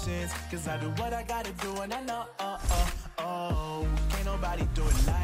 options. Cause I do what I gotta do and I know, oh, oh, oh. Can't nobody do it like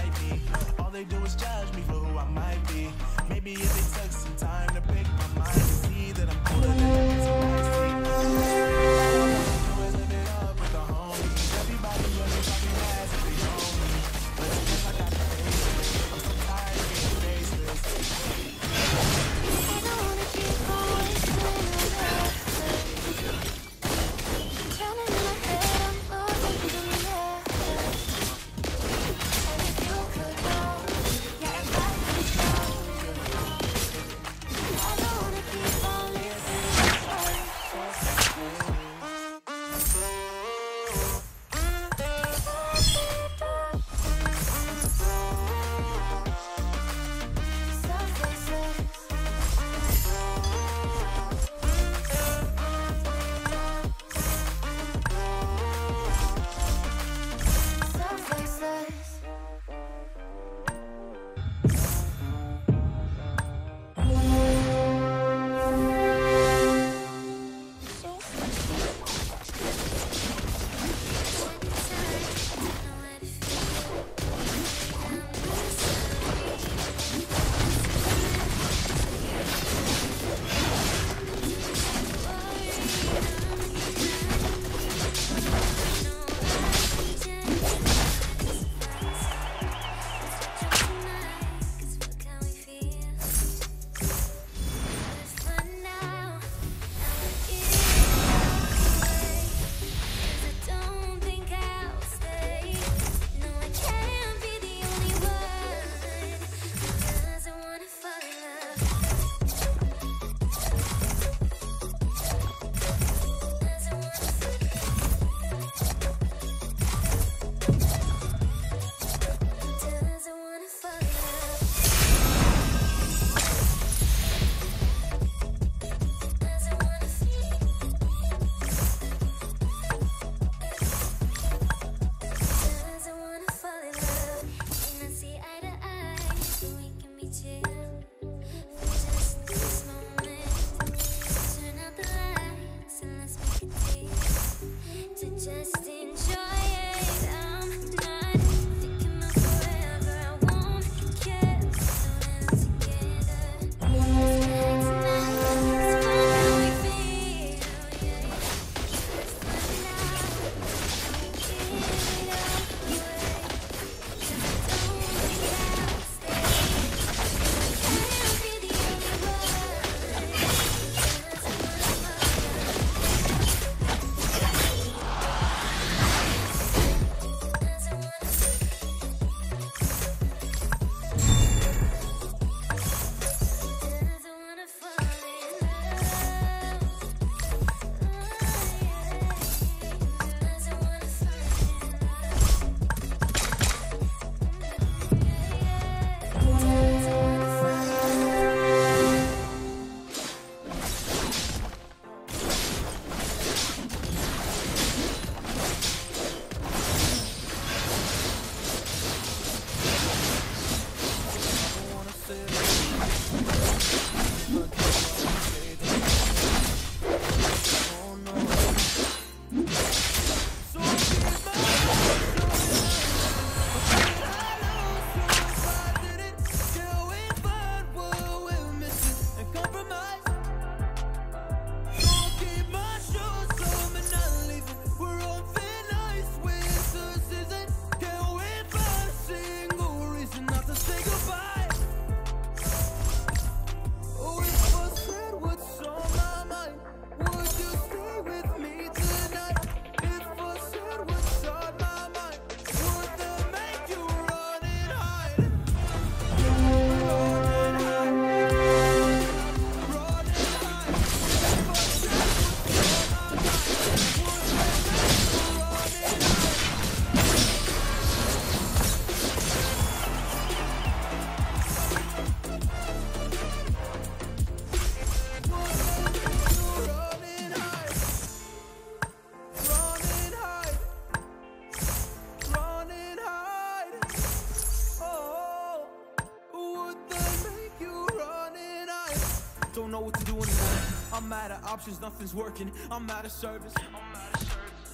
options, nothing's working. I'm out of service.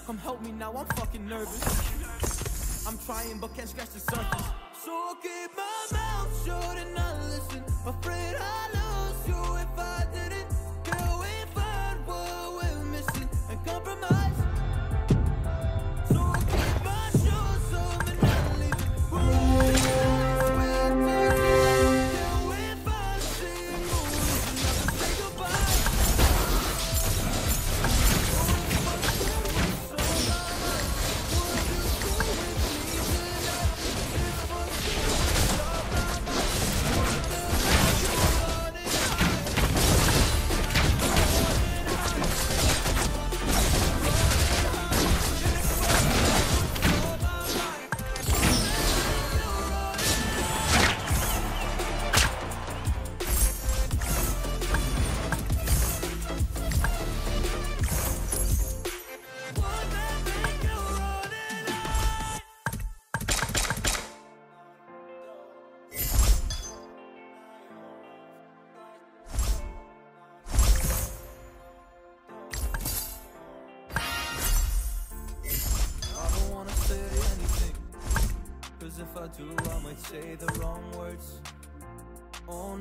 Come help me now, I'm fucking nervous. I'm trying but can't scratch the surface. So I keep my mouth shut and I listen. Afraid I say the wrong words. Oh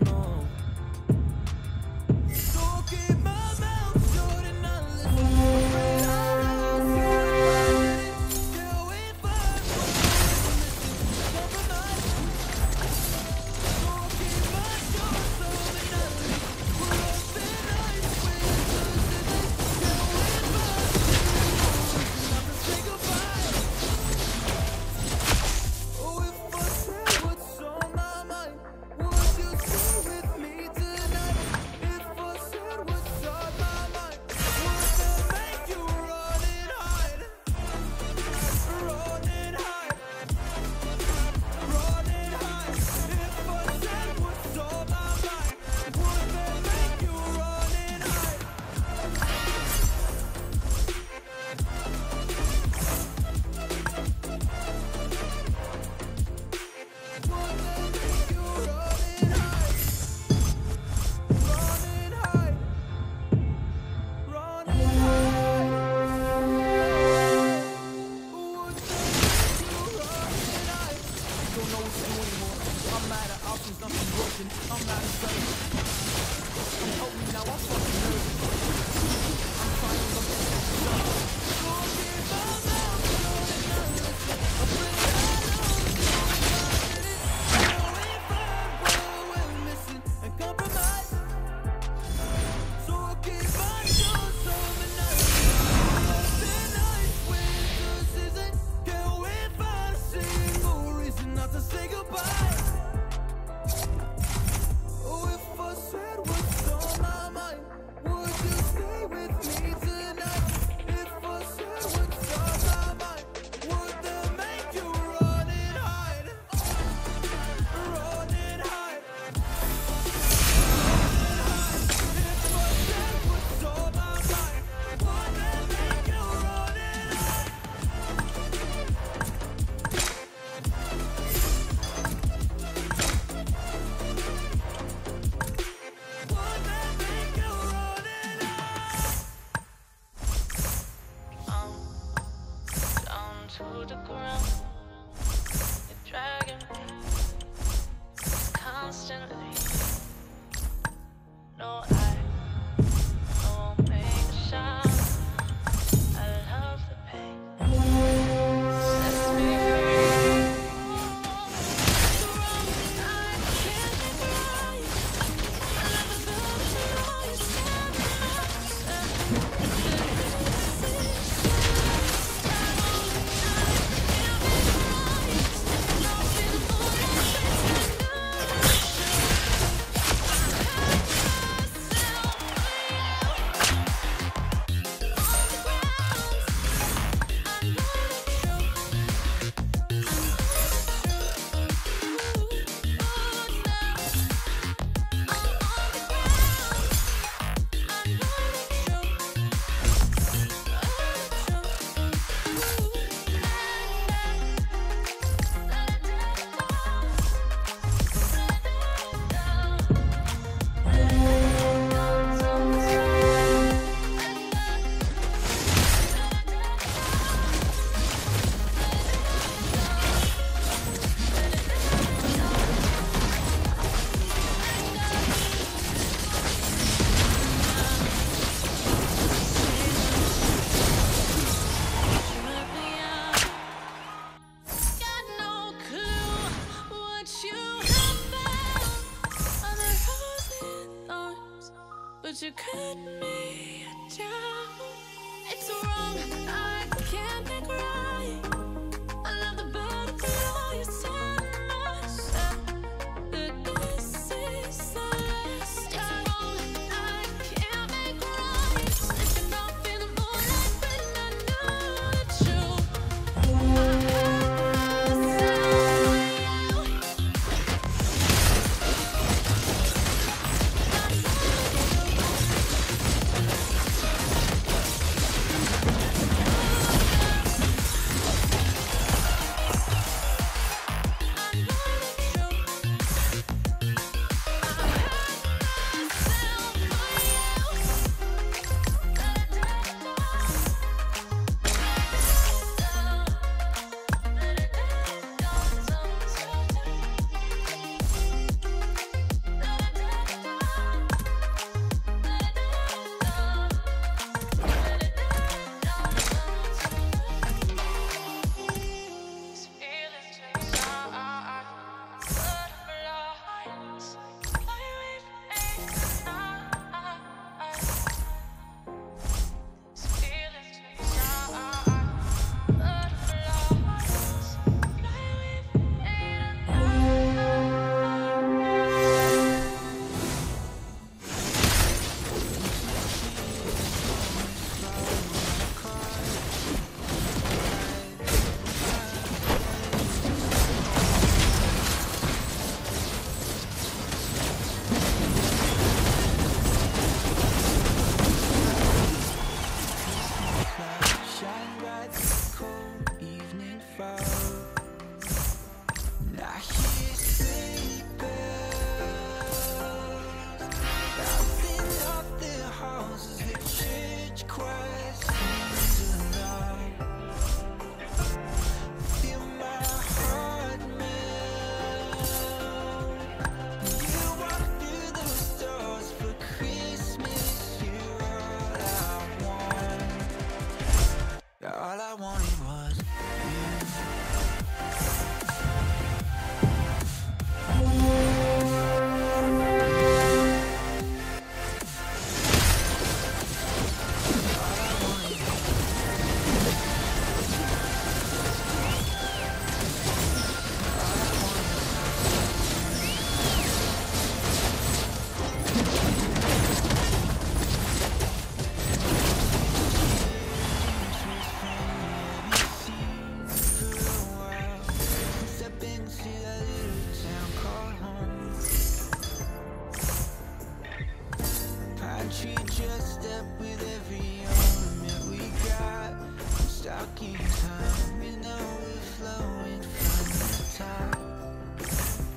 time, we know we're flowing from the top.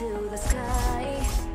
Into the sky.